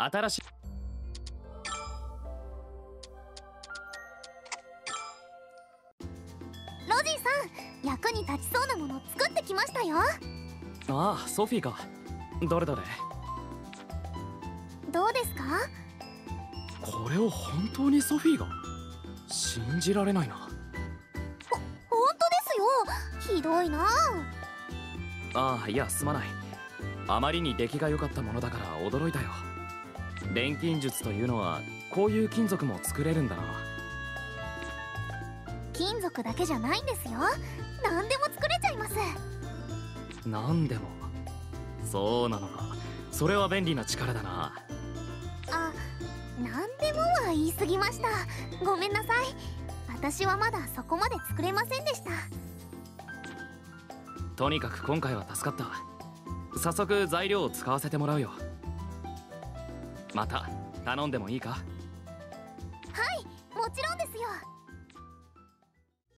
新しい。ロジーさん役に立ちそうなもの作ってきましたよ。ああソフィーか。どれどれ。どうですか？これを本当にソフィーが？信じられないな。本当ですよ。ひどいな。ああいやすまない。あまりに出来が良かったものだから驚いたよ錬金術というのはこういう金属も作れるんだな。金属だけじゃないんですよ。何でも作れちゃいます。なんでも。そうなのか。それは便利な力だな。あ何でもは言い過ぎました。ごめんなさい。私はまだそこまで作れませんでした。とにかく今回は助かった。早速材料を使わせてもらうよまた頼んでもいいか？はいもちろんです